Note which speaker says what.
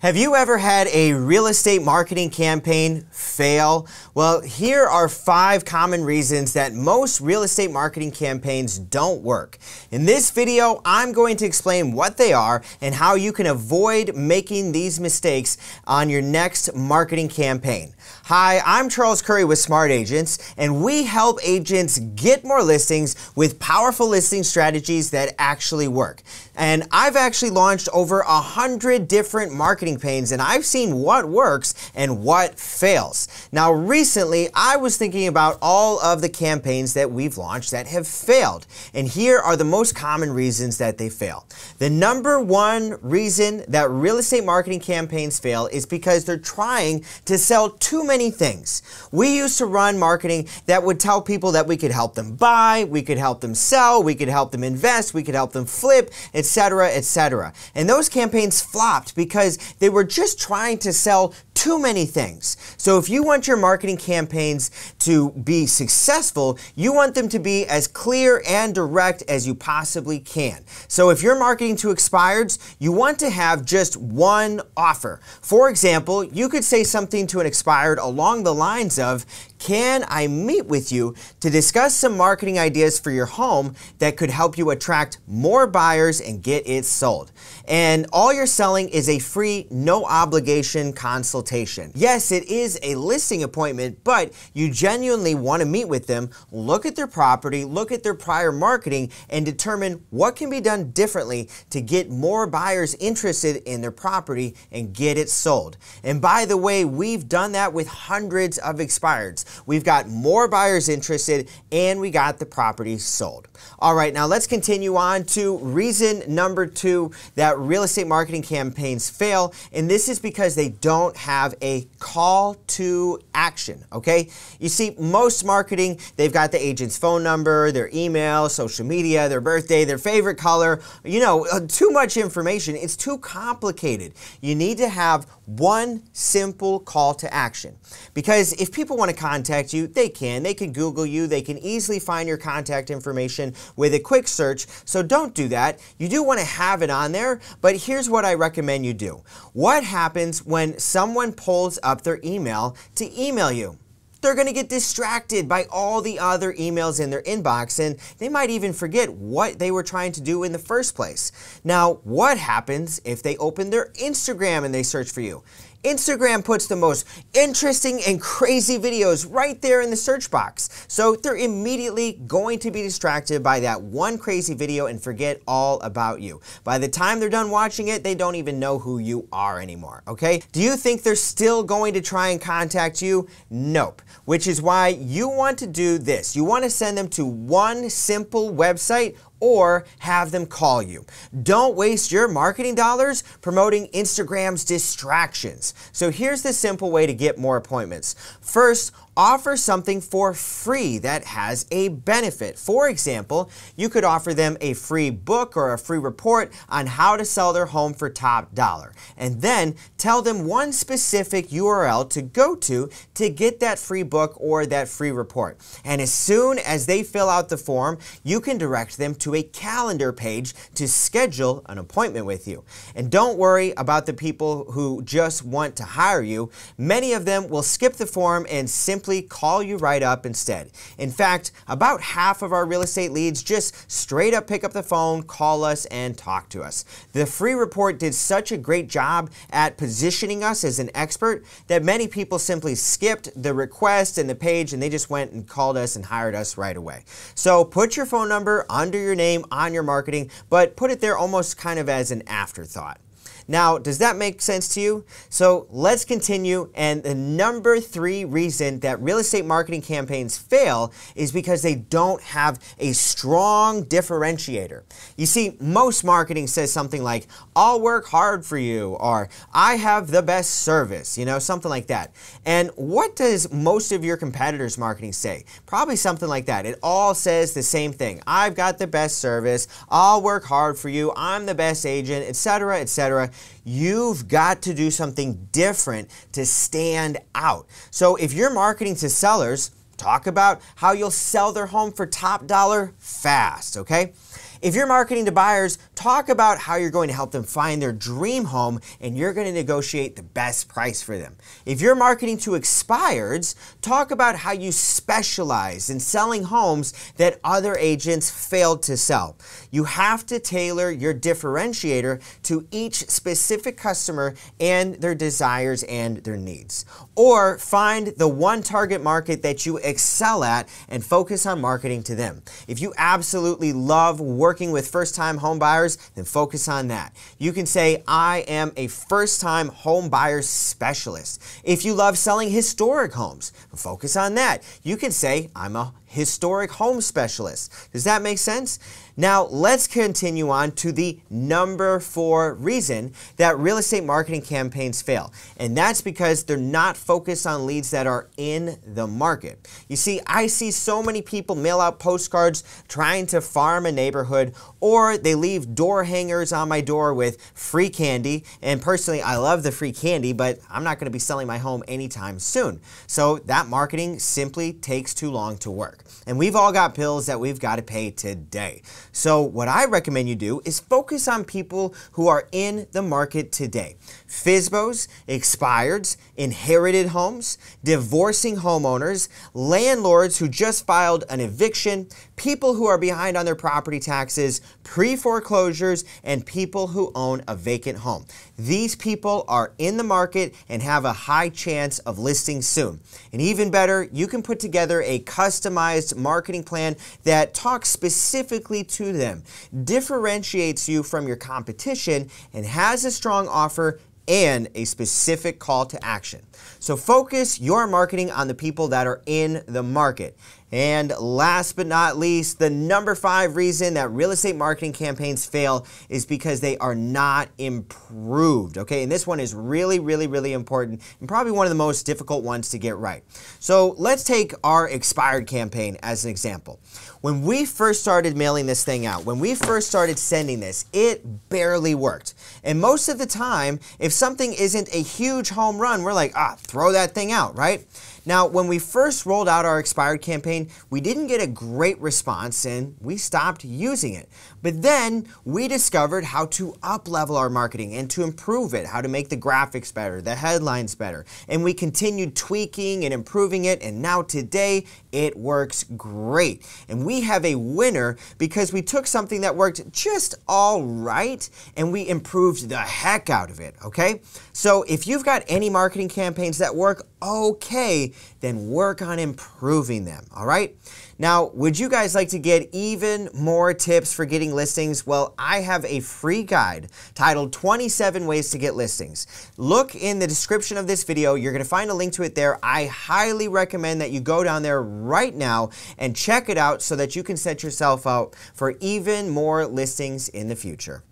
Speaker 1: Have you ever had a real estate marketing campaign fail? Well, here are five common reasons that most real estate marketing campaigns don't work. In this video, I'm going to explain what they are and how you can avoid making these mistakes on your next marketing campaign. Hi, I'm Charles Curry with Smart Agents, and we help agents get more listings with powerful listing strategies that actually work. And I've actually launched over a hundred different marketing pains and I've seen what works and what fails. Now, recently, I was thinking about all of the campaigns that we've launched that have failed. And here are the most common reasons that they fail. The number one reason that real estate marketing campaigns fail is because they're trying to sell too many things. We used to run marketing that would tell people that we could help them buy, we could help them sell, we could help them invest, we could help them flip, etc. Etc. And those campaigns flopped because they were just trying to sell too many things. So if you want your marketing campaigns to be successful, you want them to be as clear and direct as you possibly can. So if you're marketing to expireds, you want to have just one offer. For example, you could say something to an expired along the lines of, can I meet with you to discuss some marketing ideas for your home that could help you attract more buyers and get it sold? And all you're selling is a free, no obligation consultation. Yes, it is a listing appointment, but you genuinely want to meet with them, look at their property, look at their prior marketing, and determine what can be done differently to get more buyers interested in their property and get it sold. And by the way, we've done that with hundreds of expireds. We've got more buyers interested and we got the property sold. All right, now let's continue on to reason number two that real estate marketing campaigns fail. And this is because they don't have a call to action, okay? You see, most marketing, they've got the agent's phone number, their email, social media, their birthday, their favorite color, you know, uh, too much information. It's too complicated. You need to have one simple call to action. Because if people want to contact you, they can. They can Google you. They can easily find your contact information with a quick search. So don't do that. You do want to have it on there, but here's what I recommend you do. What happens when someone pulls up their email to email you? they're going to get distracted by all the other emails in their inbox and they might even forget what they were trying to do in the first place. Now, what happens if they open their Instagram and they search for you? Instagram puts the most interesting and crazy videos right there in the search box. So they're immediately going to be distracted by that one crazy video and forget all about you. By the time they're done watching it, they don't even know who you are anymore, okay? Do you think they're still going to try and contact you? Nope. Which is why you want to do this. You want to send them to one simple website or have them call you. Don't waste your marketing dollars promoting Instagram's distractions. So here's the simple way to get more appointments. First, offer something for free that has a benefit. For example, you could offer them a free book or a free report on how to sell their home for top dollar. And then tell them one specific URL to go to to get that free book or that free report. And as soon as they fill out the form, you can direct them to a calendar page to schedule an appointment with you. And don't worry about the people who just want to hire you. Many of them will skip the form and simply simply call you right up instead. In fact, about half of our real estate leads just straight up pick up the phone, call us, and talk to us. The free report did such a great job at positioning us as an expert that many people simply skipped the request and the page and they just went and called us and hired us right away. So put your phone number under your name on your marketing, but put it there almost kind of as an afterthought. Now, does that make sense to you? So let's continue. And the number three reason that real estate marketing campaigns fail is because they don't have a strong differentiator. You see, most marketing says something like, I'll work hard for you, or I have the best service, you know, something like that. And what does most of your competitors' marketing say? Probably something like that. It all says the same thing. I've got the best service, I'll work hard for you, I'm the best agent, etc., etc. You've got to do something different to stand out. So if you're marketing to sellers, talk about how you'll sell their home for top dollar fast, okay? If you're marketing to buyers, talk about how you're going to help them find their dream home and you're going to negotiate the best price for them. If you're marketing to expireds, talk about how you specialize in selling homes that other agents failed to sell. You have to tailor your differentiator to each specific customer and their desires and their needs. Or find the one target market that you excel at and focus on marketing to them. If you absolutely love working with first time home buyers, then focus on that. You can say, I am a first time home buyer specialist. If you love selling historic homes, focus on that. You can say, I'm a historic home specialist. Does that make sense? Now, let's continue on to the number four reason that real estate marketing campaigns fail. And that's because they're not focused on leads that are in the market. You see, I see so many people mail out postcards trying to farm a neighborhood, or they leave door hangers on my door with free candy. And personally, I love the free candy, but I'm not going to be selling my home anytime soon. So that marketing simply takes too long to work. And we've all got bills that we've got to pay today. So what I recommend you do is focus on people who are in the market today. FSBOs, expireds, inherited homes, divorcing homeowners, landlords who just filed an eviction, people who are behind on their property taxes, pre-foreclosures, and people who own a vacant home. These people are in the market and have a high chance of listing soon. And even better, you can put together a customized marketing plan that talks specifically to them, differentiates you from your competition, and has a strong offer and a specific call to action. So focus your marketing on the people that are in the market. And last but not least, the number five reason that real estate marketing campaigns fail is because they are not improved. Okay, and this one is really, really, really important and probably one of the most difficult ones to get right. So let's take our expired campaign as an example. When we first started mailing this thing out, when we first started sending this, it barely worked. And most of the time, if something isn't a huge home run, we're like, ah, throw that thing out, right? Now, when we first rolled out our expired campaign, we didn't get a great response and we stopped using it. But then we discovered how to up-level our marketing and to improve it, how to make the graphics better, the headlines better. And we continued tweaking and improving it, and now today it works great. And we have a winner because we took something that worked just all right and we improved the heck out of it, okay? So if you've got any marketing campaigns that work okay, then work on improving them, all right? Now, would you guys like to get even more tips for getting listings? Well, I have a free guide titled 27 Ways to Get Listings. Look in the description of this video. You're going to find a link to it there. I highly recommend that you go down there right now and check it out so that you can set yourself out for even more listings in the future.